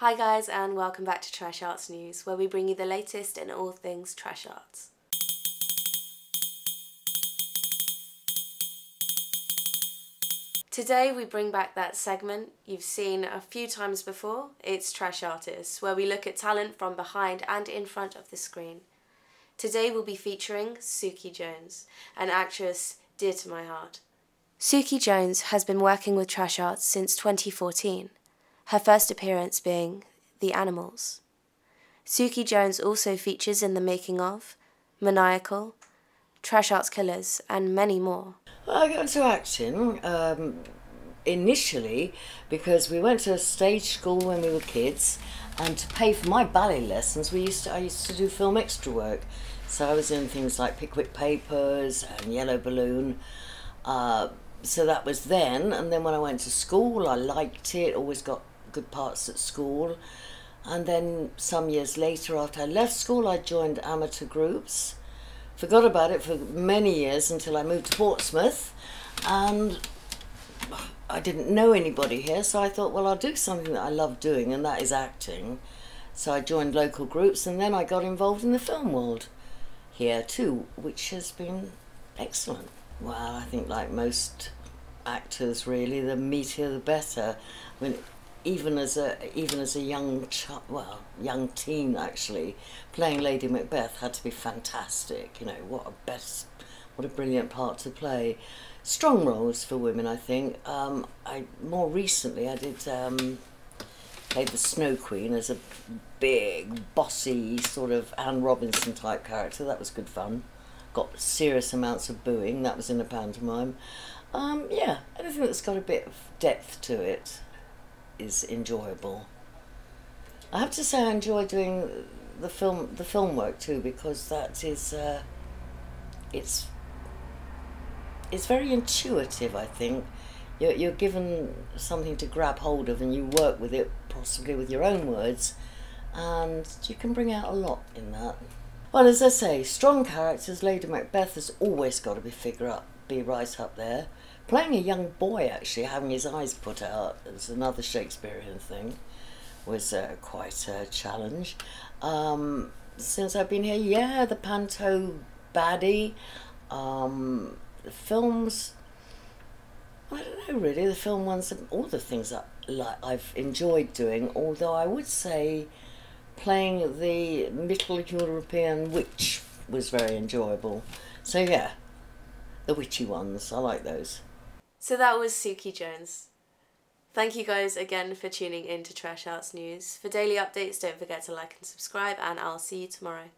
Hi guys and welcome back to Trash Arts News where we bring you the latest in all things trash arts. Today we bring back that segment you've seen a few times before, it's Trash Artists, where we look at talent from behind and in front of the screen. Today we'll be featuring Suki Jones, an actress dear to my heart. Suki Jones has been working with Trash Arts since 2014, her first appearance being The Animals. Suki Jones also features in the making of, Maniacal, Trash Arts Killers, and many more. Well, I got into acting um, initially because we went to a stage school when we were kids, and to pay for my ballet lessons, we used to I used to do film extra work. So I was in things like Pickwick Papers and Yellow Balloon. Uh, so that was then, and then when I went to school, I liked it. Always got good parts at school. And then some years later, after I left school, I joined amateur groups. Forgot about it for many years until I moved to Portsmouth. And I didn't know anybody here so I thought well I'll do something that I love doing and that is acting. So I joined local groups and then I got involved in the film world here too which has been excellent. Well I think like most actors really the meatier the better. I mean even as a even as a young child, well, young teen actually, playing Lady Macbeth had to be fantastic. You know what a best, what a brilliant part to play. Strong roles for women, I think. Um, I more recently I did um, play the Snow Queen as a big, bossy sort of Anne Robinson type character. That was good fun. Got serious amounts of booing. That was in a pantomime. Um, yeah, anything that's got a bit of depth to it is enjoyable. I have to say I enjoy doing the film the film work too because that is uh, it's it's very intuitive. I think you're you're given something to grab hold of and you work with it possibly with your own words, and you can bring out a lot in that. Well, as I say, strong characters. Lady Macbeth has always got to be figure up, be right up there playing a young boy actually having his eyes put out is another shakespearean thing was uh, quite a challenge um, since i've been here yeah the panto baddie um, the films i don't know really the film ones and all the things that like i've enjoyed doing although i would say playing the middle european witch was very enjoyable so yeah the witchy ones i like those so that was Suki Jones. Thank you guys again for tuning in to Trash Arts News. For daily updates, don't forget to like and subscribe, and I'll see you tomorrow.